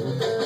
Mm-hmm.